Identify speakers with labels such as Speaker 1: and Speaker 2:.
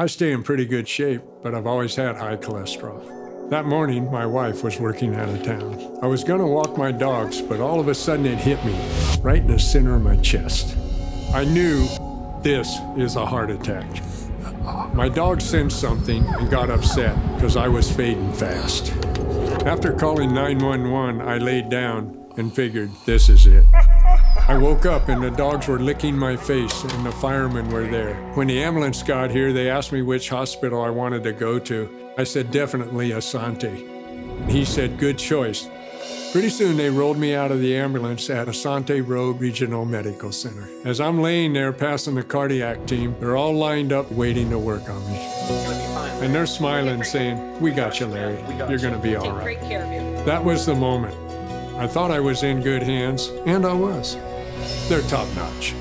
Speaker 1: I stay in pretty good shape, but I've always had high cholesterol. That morning, my wife was working out of town. I was going to walk my dogs, but all of a sudden it hit me right in the center of my chest. I knew this is a heart attack. My dog sensed something and got upset because I was fading fast. After calling 911, I laid down and figured this is it. I woke up and the dogs were licking my face and the firemen were there. When the ambulance got here, they asked me which hospital I wanted to go to. I said, definitely Asante. He said, good choice. Pretty soon they rolled me out of the ambulance at Asante Rogue Regional Medical Center. As I'm laying there passing the cardiac team, they're all lined up waiting to work on me. And they're smiling, saying, We got you, Larry. You're going to be all right. That was the moment. I thought I was in good hands, and I was. They're top notch.